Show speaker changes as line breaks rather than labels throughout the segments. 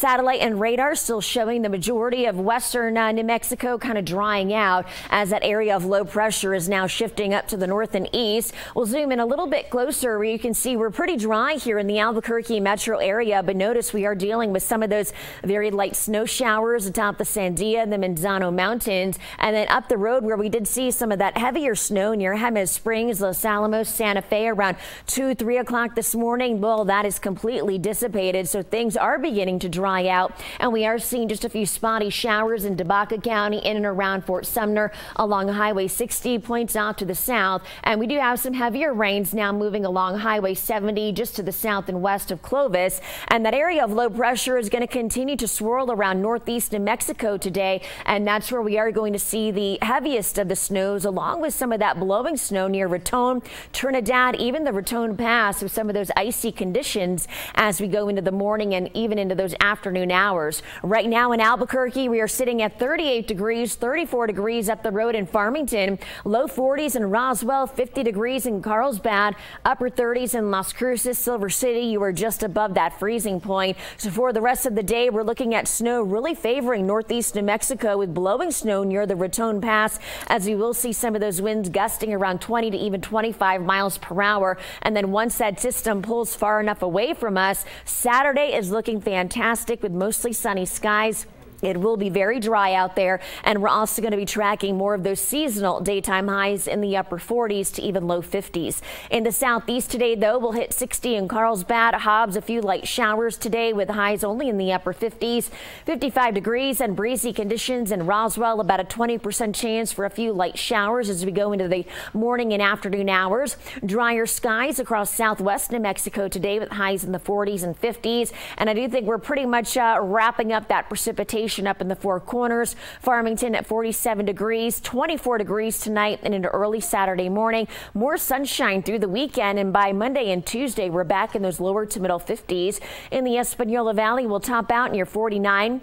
Satellite and radar still showing the majority of western uh, New Mexico kind of drying out as that area of low pressure is now shifting up to the north and east. We'll zoom in a little bit closer where you can see we're pretty dry here in the Albuquerque metro area, but notice we are dealing with some of those very light snow showers atop the Sandia and the Manzano Mountains, and then up the road where we did see some of that heavier snow near Jemez Springs, Los Alamos, Santa Fe around 2, 3 o'clock this morning. Well, that is completely dissipated, so things are beginning to dry out, and we are seeing just a few spotty showers in De Baca County in and around Fort Sumner along Highway 60 points out to the south, and we do have some heavier rains now moving along Highway 70 just to the south and west of Clovis, and that area of low pressure is going to continue to swirl around northeast New Mexico today, and that's where we are going to see the heaviest of the snows along with some of that blowing snow near Raton, Trinidad, even the Raton Pass with some of those icy conditions as we go into the morning and even into those afternoon hours. Right now in Albuquerque, we are sitting at 38 degrees, 34 degrees up the road in Farmington, low 40s in Roswell, 50 degrees in Carlsbad, upper 30s in Las Cruces, Silver City. You are just above that freezing point. So for the rest of the day, we're looking at snow really favoring northeast New Mexico with blowing snow near the Raton Pass as we will see some of those winds gusting around 20 to even 25 miles per hour. And then once that system pulls far enough away from us, Saturday is looking fantastic with mostly sunny skies. It will be very dry out there, and we're also going to be tracking more of those seasonal daytime highs in the upper 40s to even low 50s. In the southeast today, though, we'll hit 60 in Carlsbad, Hobbs, a few light showers today with highs only in the upper 50s, 55 degrees and breezy conditions in Roswell, about a 20% chance for a few light showers as we go into the morning and afternoon hours. Drier skies across southwest New Mexico today with highs in the 40s and 50s, and I do think we're pretty much uh, wrapping up that precipitation up in the Four Corners. Farmington at 47 degrees, 24 degrees tonight and into early Saturday morning. More sunshine through the weekend, and by Monday and Tuesday, we're back in those lower to middle 50s. In the Espanola Valley, we'll top out near 49.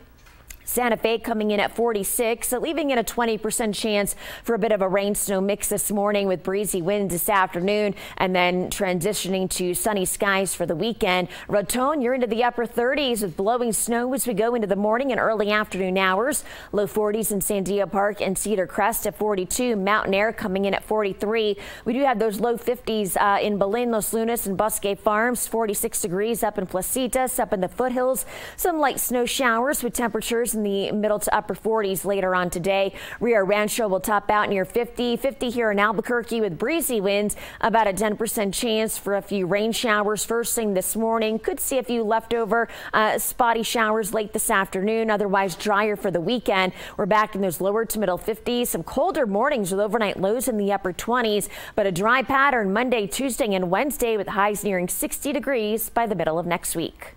Santa Fe coming in at 46, leaving in a 20% chance for a bit of a rain snow mix this morning with breezy winds this afternoon and then transitioning to sunny skies for the weekend. Raton, you're into the upper 30s with blowing snow as we go into the morning and early afternoon hours. Low 40s in Sandia Park and Cedar Crest at 42. Mountainair coming in at 43. We do have those low 50s uh, in Belen, Los Lunas and Bosque Farms. 46 degrees up in Placitas, up in the foothills. Some light snow showers with temperatures in the middle to upper 40s later on today. Rio Rancho will top out near 50. 50 here in Albuquerque with breezy winds. About a 10% chance for a few rain showers first thing this morning. Could see a few leftover uh, spotty showers late this afternoon. Otherwise drier for the weekend. We're back in those lower to middle 50s. Some colder mornings with overnight lows in the upper 20s, but a dry pattern Monday, Tuesday, and Wednesday with highs nearing 60 degrees by the middle of next week.